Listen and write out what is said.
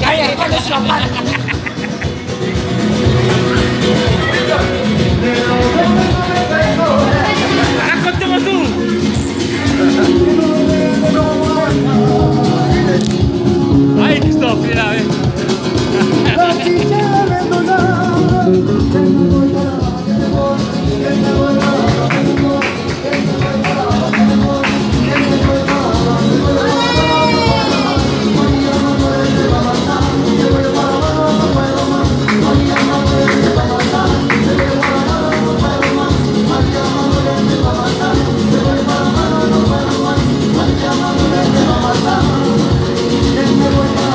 Dai, quando si pasar, que me voy a